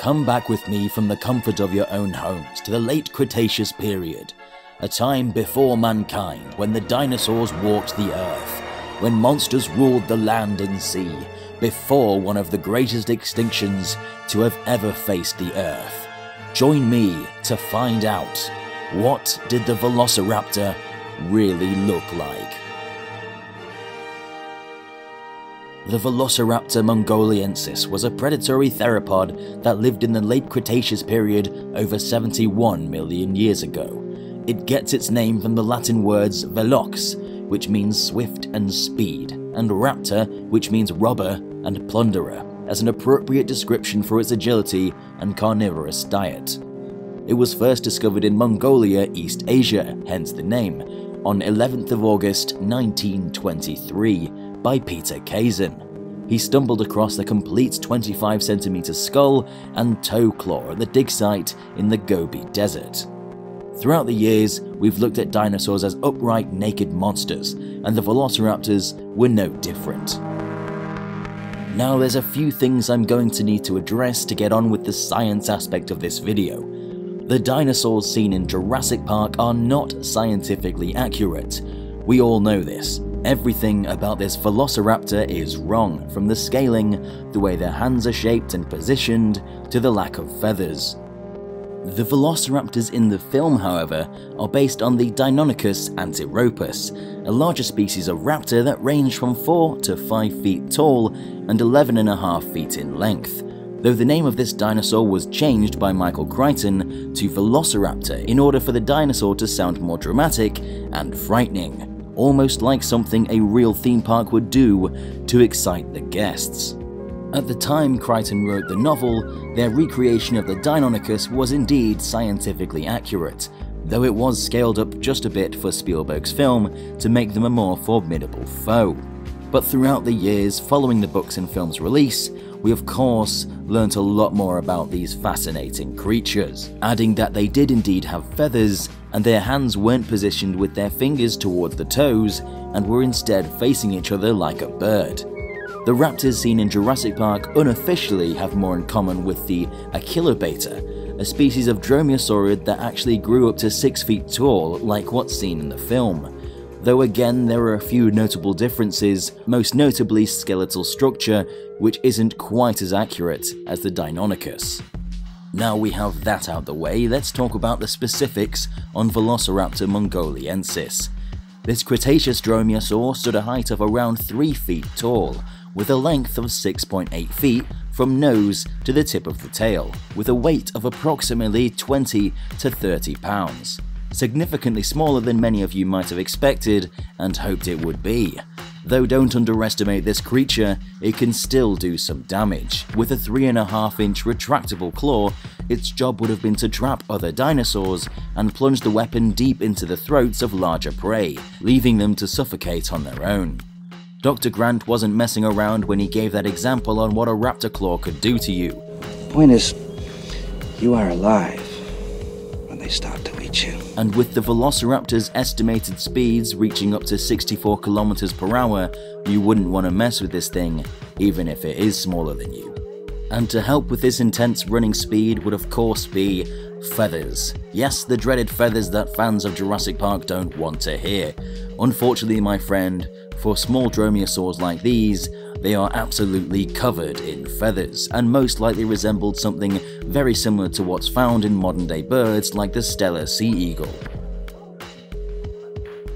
Come back with me from the comfort of your own homes to the late Cretaceous period, a time before mankind when the dinosaurs walked the earth, when monsters ruled the land and sea, before one of the greatest extinctions to have ever faced the earth. Join me to find out what did the Velociraptor really look like. The Velociraptor mongoliensis was a predatory theropod that lived in the late Cretaceous period over 71 million years ago. It gets its name from the Latin words velox, which means swift and speed, and raptor, which means robber and plunderer, as an appropriate description for its agility and carnivorous diet. It was first discovered in Mongolia, East Asia, hence the name, on 11th of August 1923 by Peter Kaisen. He stumbled across the complete 25cm skull and toe claw at the dig site in the Gobi Desert. Throughout the years, we've looked at dinosaurs as upright naked monsters, and the velociraptors were no different. Now there's a few things I'm going to need to address to get on with the science aspect of this video. The dinosaurs seen in Jurassic Park are not scientifically accurate. We all know this. Everything about this velociraptor is wrong, from the scaling, the way their hands are shaped and positioned, to the lack of feathers. The velociraptors in the film, however, are based on the Deinonychus antirrhopus, a larger species of raptor that range from 4 to 5 feet tall and 11.5 feet in length, though the name of this dinosaur was changed by Michael Crichton to Velociraptor in order for the dinosaur to sound more dramatic and frightening, almost like something a real theme park would do to excite the guests. At the time Crichton wrote the novel, their recreation of the Deinonychus was indeed scientifically accurate, though it was scaled up just a bit for Spielberg's film to make them a more formidable foe. But throughout the years following the book's and film's release, we of course learnt a lot more about these fascinating creatures, adding that they did indeed have feathers and their hands weren't positioned with their fingers towards the toes and were instead facing each other like a bird. The raptors seen in Jurassic Park unofficially have more in common with the Achillobator, a species of dromaeosaurid that actually grew up to 6 feet tall like what's seen in the film. Though again there are a few notable differences, most notably skeletal structure, which isn't quite as accurate as the Deinonychus. Now we have that out the way, let's talk about the specifics on Velociraptor mongoliensis. This Cretaceous dromaeosaur stood a height of around 3 feet tall, with a length of 6.8 feet from nose to the tip of the tail, with a weight of approximately 20 to 30 pounds. Significantly smaller than many of you might have expected and hoped it would be. Though don't underestimate this creature, it can still do some damage. With a 3.5 inch retractable claw, its job would have been to trap other dinosaurs and plunge the weapon deep into the throats of larger prey, leaving them to suffocate on their own. Dr. Grant wasn't messing around when he gave that example on what a raptor claw could do to you. Point is, you are alive when they start to eat you. And with the Velociraptor's estimated speeds reaching up to 64 kilometers per hour, you wouldn't want to mess with this thing, even if it is smaller than you. And to help with this intense running speed would of course be feathers. Yes, the dreaded feathers that fans of Jurassic Park don't want to hear. Unfortunately, my friend, for small dromaeosaurs like these, they are absolutely covered in feathers, and most likely resembled something very similar to what's found in modern day birds like the stellar sea eagle.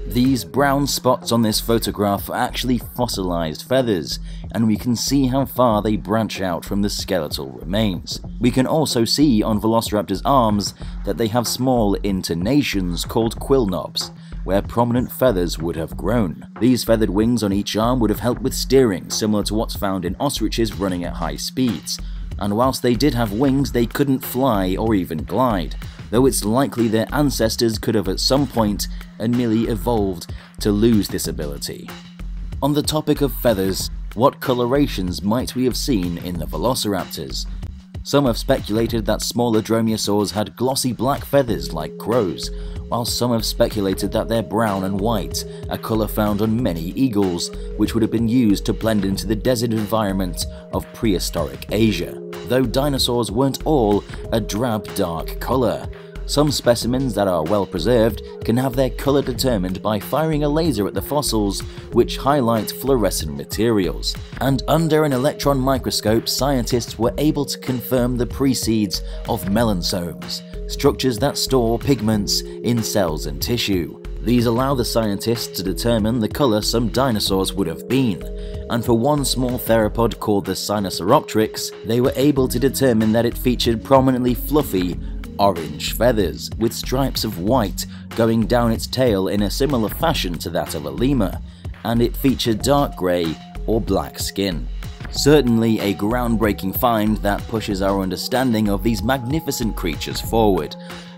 These brown spots on this photograph are actually fossilized feathers, and we can see how far they branch out from the skeletal remains. We can also see on Velociraptor's arms that they have small intonations called quill knobs, where prominent feathers would have grown. These feathered wings on each arm would have helped with steering, similar to what's found in ostriches running at high speeds. And whilst they did have wings, they couldn't fly or even glide, though it's likely their ancestors could have at some point nearly evolved to lose this ability. On the topic of feathers, what colorations might we have seen in the velociraptors? Some have speculated that smaller dromaeosaurs had glossy black feathers like crows, while some have speculated that they're brown and white, a colour found on many eagles, which would have been used to blend into the desert environment of prehistoric Asia. though dinosaurs weren't all a drab dark colour. Some specimens that are well preserved can have their colour determined by firing a laser at the fossils, which highlight fluorescent materials. And under an electron microscope, scientists were able to confirm the precedes of melanosomes, structures that store pigments in cells and tissue. These allow the scientists to determine the colour some dinosaurs would have been, and for one small theropod called the Sinosauropteryx, they were able to determine that it featured prominently fluffy, orange feathers, with stripes of white going down its tail in a similar fashion to that of a lemur, and it featured dark grey or black skin. Certainly a groundbreaking find that pushes our understanding of these magnificent creatures forward,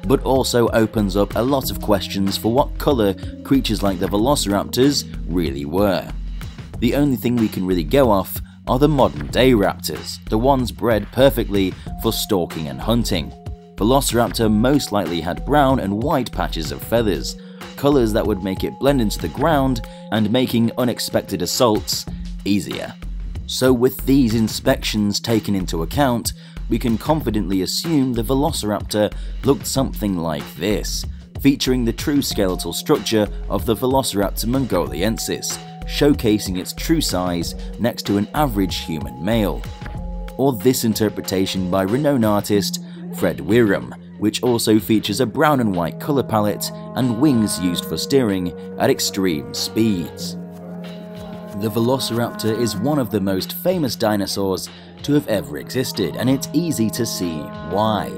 but also opens up a lot of questions for what colour creatures like the velociraptors really were. The only thing we can really go off are the modern day raptors, the ones bred perfectly for stalking and hunting. Velociraptor most likely had brown and white patches of feathers, colours that would make it blend into the ground and making unexpected assaults easier. So with these inspections taken into account, we can confidently assume the Velociraptor looked something like this, featuring the true skeletal structure of the Velociraptor mongoliensis, showcasing its true size next to an average human male. Or this interpretation by renowned artist Fred Wierum, which also features a brown and white colour palette and wings used for steering at extreme speeds. The Velociraptor is one of the most famous dinosaurs to have ever existed, and it's easy to see why.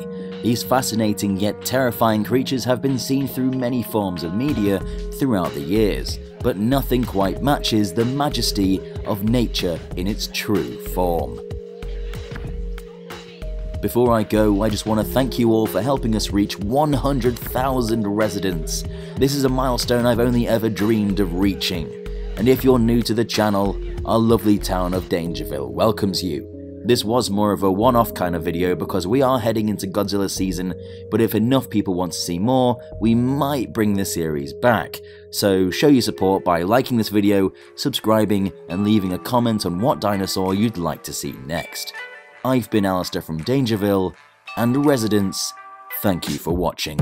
These fascinating yet terrifying creatures have been seen through many forms of media throughout the years, but nothing quite matches the majesty of nature in its true form. Before I go, I just want to thank you all for helping us reach 100,000 residents. This is a milestone I've only ever dreamed of reaching. And if you're new to the channel, our lovely town of Dangerville welcomes you. This was more of a one-off kind of video because we are heading into Godzilla season, but if enough people want to see more, we might bring the series back. So show your support by liking this video, subscribing, and leaving a comment on what dinosaur you'd like to see next. I've been Alastair from Dangerville, and residents, thank you for watching.